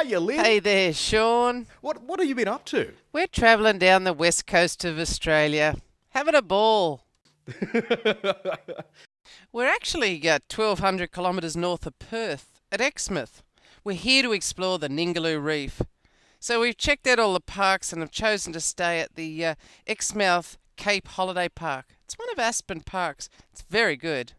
Hiya, Lynn. Hey there, Sean. What what have you been up to? We're travelling down the west coast of Australia, having a ball. We're actually uh, 1,200 kilometres north of Perth at Exmouth. We're here to explore the Ningaloo Reef. So we've checked out all the parks and have chosen to stay at the uh, Exmouth Cape Holiday Park. It's one of Aspen Parks. It's very good.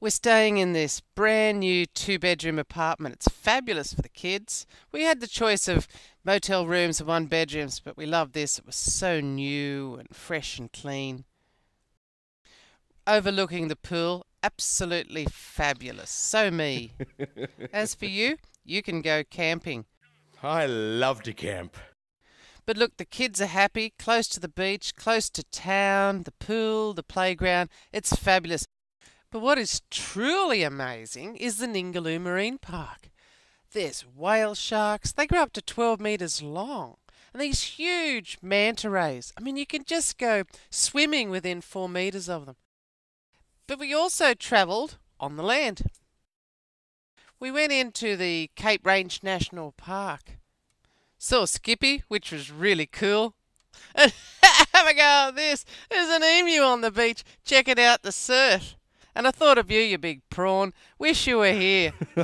We're staying in this brand new two bedroom apartment. It's fabulous for the kids. We had the choice of motel rooms and one bedrooms, but we loved this. It was so new and fresh and clean. Overlooking the pool, absolutely fabulous. So me. As for you, you can go camping. I love to camp. But look, the kids are happy, close to the beach, close to town, the pool, the playground. It's fabulous. But what is truly amazing is the Ningaloo Marine Park. There's whale sharks, they grow up to 12 metres long. And these huge manta rays. I mean, you can just go swimming within four metres of them. But we also travelled on the land. We went into the Cape Range National Park. Saw Skippy, which was really cool. And have a go at this. There's an emu on the beach checking out the surf. And I thought of you, you big prawn. Wish you were here.